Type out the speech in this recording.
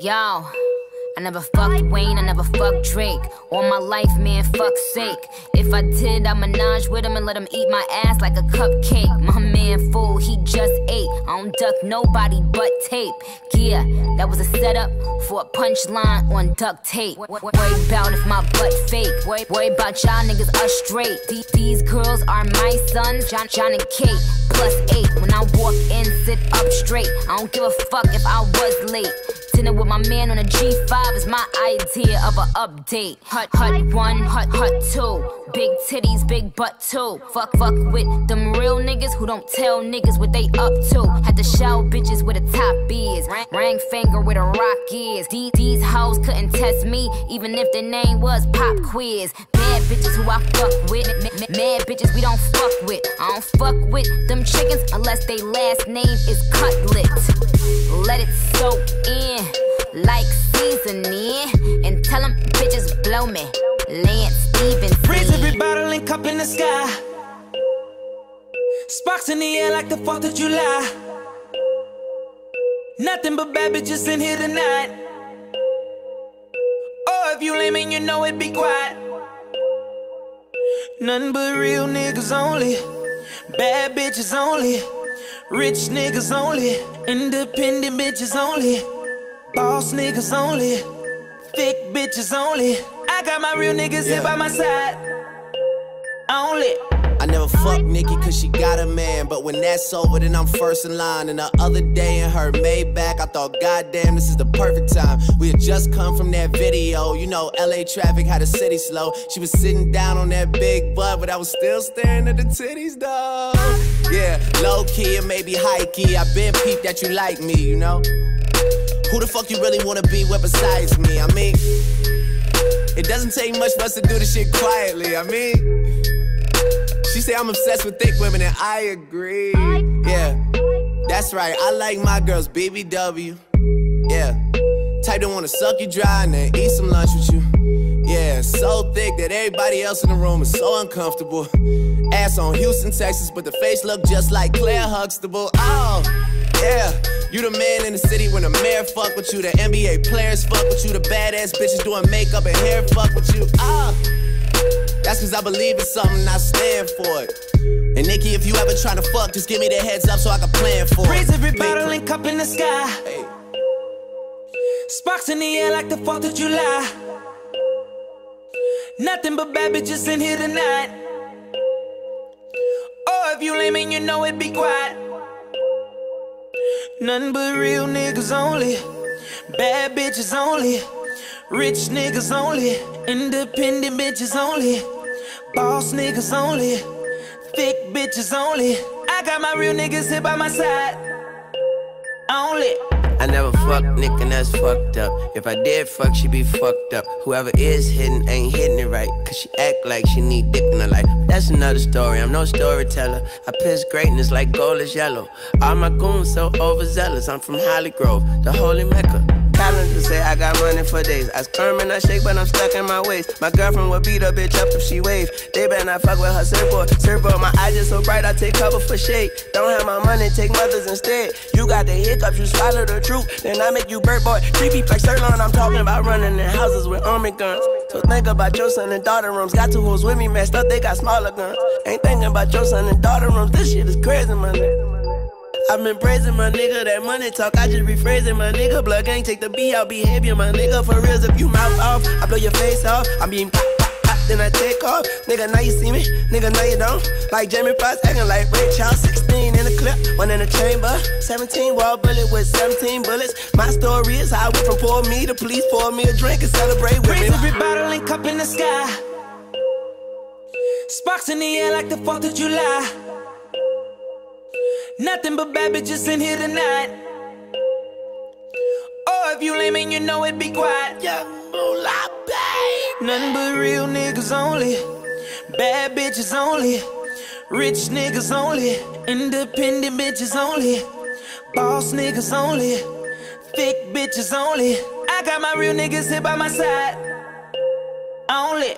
Yo. I never fucked Wayne, I never fucked Drake. All my life, man, fuck's sake. If I did, I menage with him and let him eat my ass like a cupcake. My man, fool, he just ate. I don't duck nobody but tape. Yeah, that was a setup for a punchline on duct tape. Worry about if my butt fake. Worry, about y'all niggas are straight. These girls are my sons, Jon, Jon and Kate, plus eight. When I walk in, sit up straight. I don't give a fuck if I was late. Dinner with my man on a G5 is my idea of an update. Hut, hut one, hut, hut two. Big titties, big butt too. Fuck, fuck with them real niggas who don't tell niggas what they up to. Had to show bitches where the top is. Ring finger where the rock is. These, these hoes couldn't test me, even if the name was Pop Quiz. Mad bitches who I fuck with. Mad bitches we don't fuck with. I don't fuck with them chickens unless they last name is Cutlet. Let it soak in like seasoning. And tell them bitches blow me. Lance Stephenson. Freeze every bottle and cup in the sky. Sparks in the air like the 4th of July. Nothing but bad bitches in here tonight. Oh, if you lame and you know it, be quiet. Nothing but real niggas only. Bad bitches only. Rich niggas only. Independent bitches only. Boss niggas only. Thick bitches only. I got my real niggas here by my side. Only. I never fuck Nicki cause she got a man. But when that's over, then I'm first in line. And the other day in her Maybach, I thought, goddamn, this is the perfect time. We had just come from that video. You know, LA traffic had the city slow. She was sitting down on that big butt, but I was still staring at the titties, though. Yeah, low key and maybe high key. I been peeped that you like me, you know? Who the fuck you really wanna be with besides me? I mean, it doesn't take much for us to do this shit quietly. I mean, she say I'm obsessed with thick women, and I agree. Yeah, that's right. I like my girls BBW. Yeah, type don't wanna suck you dry and then eat some lunch with you. Yeah, so thick that everybody else in the room is so uncomfortable. Ass on Houston, Texas, but the face look just like Claire Huxtable. Oh, yeah. You the man in the city when the mayor fuck with you, the NBA players fuck with you, the badass bitches doing makeup and hair fuck with you. Ah, that's cause I believe in something I stand for it. And Nicki, if you ever to fuck, just give me the heads up so I can plan for Raise it. every bottle and cup in the sky. Hey. Sparks in the air like the 4th of July. Nothing but bad bitches in here tonight. Oh, if you lame and you know it, be quiet. Nothing but real niggas only. Bad bitches only. Rich niggas only. Independent bitches only. Boss niggas only. Thick bitches only. I got my real niggas here by my side. Only. I never fuck Nick and that's fucked up. If I did fuck, she'd be fucked up. Whoever is hitting ain't hitting it right. Cause she act like she need dick in her life. That's another story, I'm no storyteller. I piss greatness like gold is yellow. All my goons so overzealous. I'm from Holly Grove, the holy mecca. Calendar say I got money for days. I squirm and I shake, but I'm stuck in my ways. My girlfriend would beat a bitch up if she wave. They better not fuck with her surfboard. Surfboard, my eyes just so bright, I take cover for shade. Don't have my money, take mothers instead. You got the hiccups, you swallow the truth. Then I make you bird boy. Creepy like Sirloin, I'm talking about running in houses with army guns. So think about your son and daughter rooms. Got two hoes with me messed up, they got smaller guns. Ain't thinking about your son and daughter rooms. This shit is crazy, nigga. I've been praising my nigga, that money talk, I just rephrasing my nigga. Blood gang, take the B out behavior, my nigga. For reals, if you mouth off, I blow your face off. I'm being pop, pop, pop, then I take off. Nigga, now you see me, nigga, now you don't. Like Jamie Foxx, acting like Ray Charles. 16 in the clip, one in the chamber. 17 wall bullet with 17 bullets. My story is how I went from poor me to police pour me a drink and celebrate with Raise me. every bottle and cup in the sky. Sparks in the air like the 4th of July. Nothing but bad bitches in here tonight. Oh, if you lame and you know it, be quiet. Young Mula, babe. Nothing but real niggas only. Bad bitches only. Rich niggas only. Independent bitches only. Boss niggas only. Thick bitches only. I got my real niggas here by my side. Only.